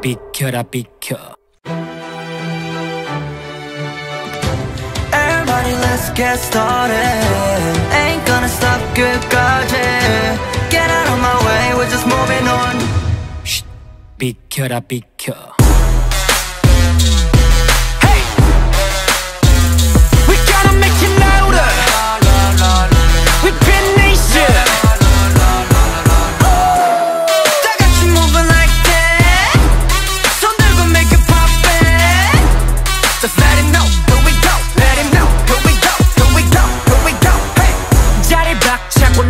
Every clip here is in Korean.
비켜라 비켜 Everybody let's get started Ain't gonna stop 끝까지 Get out of my way we're just moving on 비켜라 비켜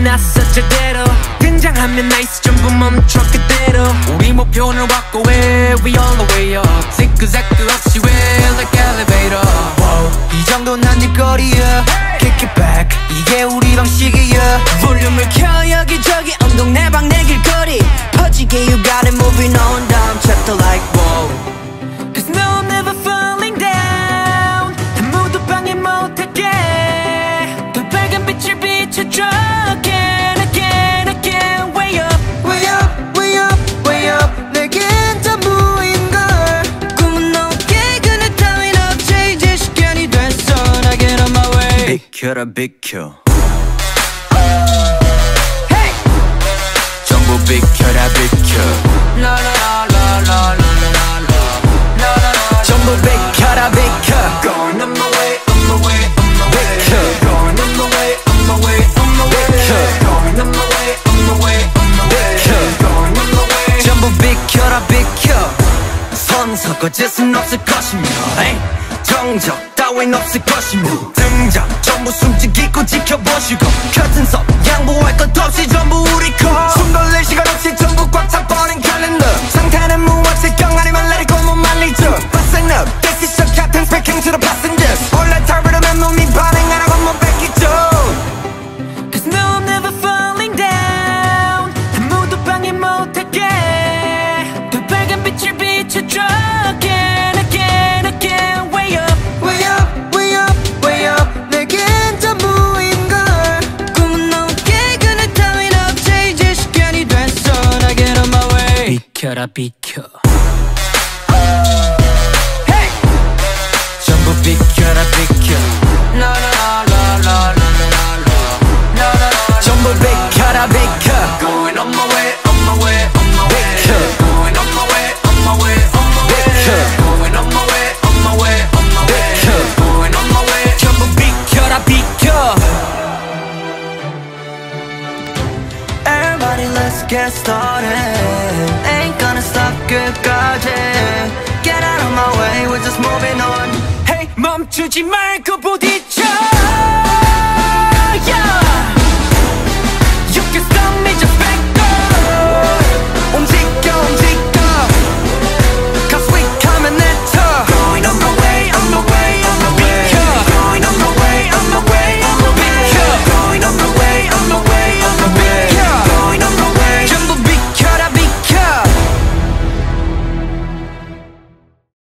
나서 제대로. 등장하면 nice 전부 멈춰 그대로. 우리 목표는 확고해 We all the way up. 지그재그 없이 왜 like elevator? Wow, 이 정도는 네 거리야. Kick it back 비켜라 비켜 hey! 전부 비켜라 비켜 전부 비켜라 비켜 Going on my way, on my way, on my way 비켜 Going on my way, on my way, on my way 비켜 Going on my way, on my way, on my way 비켜 Going on my way 전부 비켜라 비켜 선 섞어 짓은 없을 것이며 정적 따윈 없을 것이며. 등장 전부 숨지기고 지켜보시고. 같은 섭 양보할 것 없이 전부 우리 거숨 돌릴 시간 없이 전부 비켜라 비켜. Hey! 전부 비켜라 비켜 let's get started Ain't gonna stop 끝까지 Get out of my way we're just moving on Hey 멈추지 말고 부딪혀